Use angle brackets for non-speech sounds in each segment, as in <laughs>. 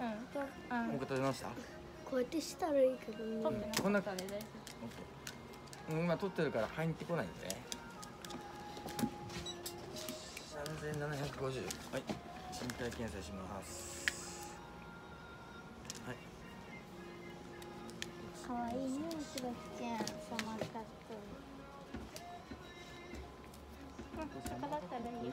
うん。もう一回食べましたこうやってしたらいいけどねこん。なかったで今取ってるから入ってこないん。でね3750はい身体検査しますはい夫かわいいねしばきちゃん。サマーカットうん。逆だったらいい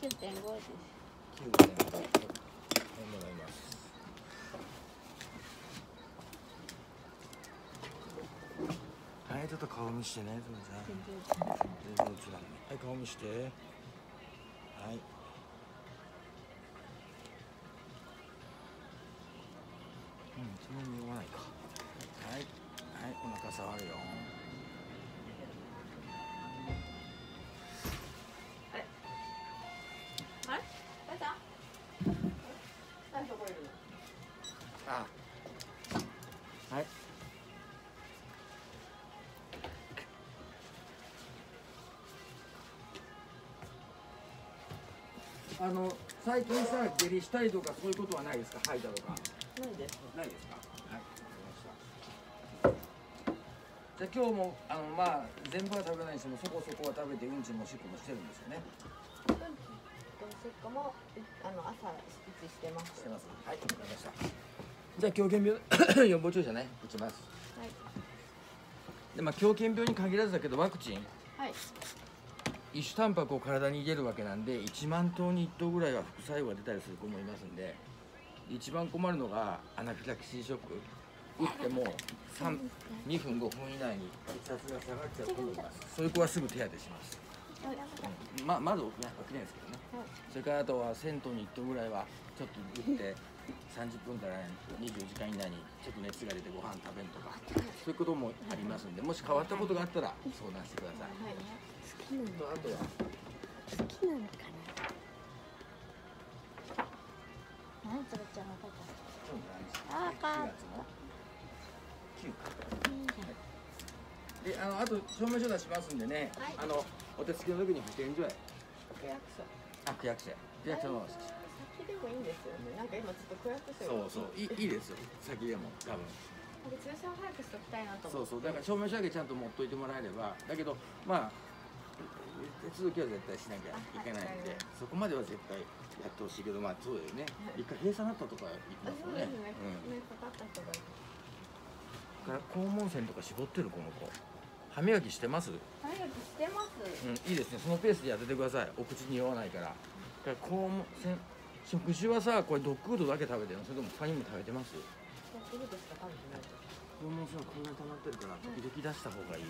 九点五です。9点はいます。はいちょっと顔見してねそれじゃあ。全然。はい顔見して。はいはいお腹触るよあれ？どうした？何そこいるの？あはいあの最近さ下痢したりとかそういうことはないですか？吐いたとかないです。ないですか？はいじゃあ今日もあのまあ全部は食べないにしてもそこそこは食べてうんちもおしっこもしてるんですよね。うんとおしっこもあの朝いつしてます。してます。はいわかりました。じゃあ狂犬病 <coughs> 予防注射ね打ちます。はい。でまあ狂犬病に限らずだけどワクチン。はい。一種タンパクを体に入れるわけなんで1万頭に1頭ぐらいは副作用が出たりする子もいますんで一番困るのがアナフィラキシーショック打っても3 2分5分以内に血圧が下がっちゃう子もいますそういう子はすぐ手当てします、うん、ままず起きない起きないですけどね、それからあとは銭湯に1頭ぐらいはちょっと打って30分から24時間以内にちょっと熱が出てご飯食べるとかそういうこともありますんでもし変わったことがあったら相談してください、はい好きなのとあとは好きなのか何つぶちゃんのこと？ああーか9月の9かであのあと証明書出しますんでね、はい。あのお手つきの時に保健所へ区役所。あ区役所へ区役所の先でもいいんですよね。なんか今ちょっと区役所そうそういいいいですよ。先でも多分。なんか注射を早くしときたいなとそ思って。うそうだから証明書だけちゃんと持っといてもらえれば。だけどまあ手続きは絶対しなきゃいけないんであはいそこまでは絶対やってほしいけどまあそうだよね。一回閉鎖になったとか言いあますよね。そうですね。うん。ねかかった人が肛門腺とか絞ってるこの子歯磨きしてます？早くしてますうん、いいですね。そのペースでやっててください。お口に酔わないから。だから肛門腺食事はさ、これドッグフードだけ食べてるの？それとも他にも食べてます？やってるですか多分ね肛門腺はこんなに溜まってるから、時々出した方がいい。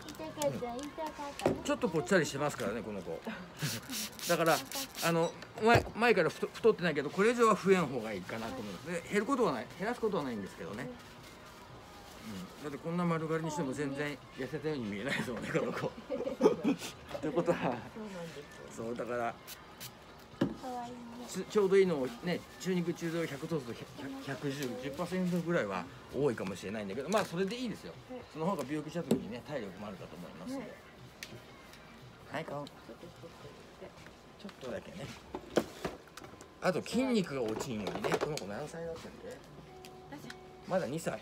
痛かった痛かったね。ちょっとぽっちゃりしてますからね、この子。<laughs> だから、あの、前、前から太太ってないけど、これ以上は増えん方がいいかなと思います。で、減ることはない、減らすことはないんですけどね。うん、だってこんな丸刈りにしても全然痩せたように見えないですもんね、この子。ということは、そうなんですよ。そうだから。ち <laughs> ちょうどいいのをね中肉中臓100とすると110%ぐらいは多いかもしれないんだけどまあそれでいいですよ。はい。その方が病気した時にね体力もあるかと思いますので。はい顔。ちちょっと太って。ょっとだけね。あと筋肉が落ちんようにねこの子何歳だったんでまだ2歳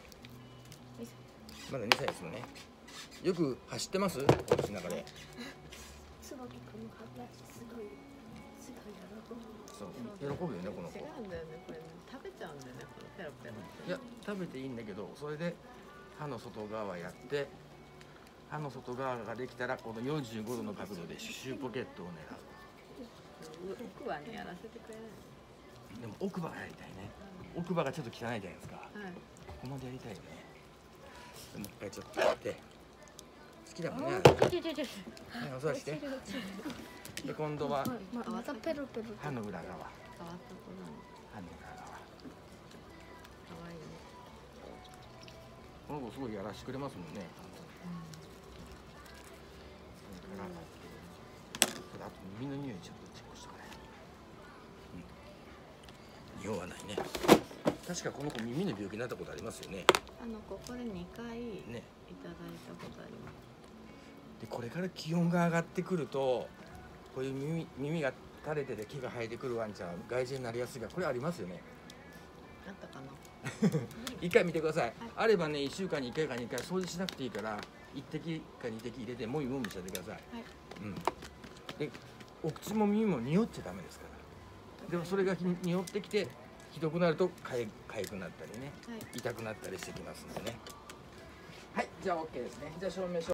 まだ2歳ですよね。よく走ってます？お家の中で。そう喜ぶよねこの子違うんだよねこれ。食べちゃうんだよねこのペロペロ。いや食べていいんだけどそれで歯の外側やって歯の外側ができたらこの45度の角度でシュシュポケットを狙う。奥はねやらせてくれないでも奥歯がやりたいね。奥歯がちょっと汚いじゃないですか。はい。ここまでやりたいよね。でもう一回ちょっとやって。好きだもんね。はいお座りして。で今度は歯の裏側歯の裏側この子すごいやらしてくれますもんねそれからそれあと耳の匂いちょっとチェックしてからうん匂わないね確かこの子耳の病気になったことありますよね。あのここで2回いねただいたことあります。でこれから気温が上がってくるとこういう耳耳が垂れてて毛が生えてくるワンちゃんは外耳になりやすいがこれありますよね。あったかな？<laughs> 一回見てください、あればね1週間に1回か2回掃除しなくていいから1滴か2滴入れてもみもみしちゃってください、はい。うん、でお口も耳も匂っちゃダメですから。でもそれがひ匂ってきてひどくなるとかゆかゆくなったりね。はい。痛くなったりしてきますんでね。はい。じゃあ OK ですね。じゃあ証明書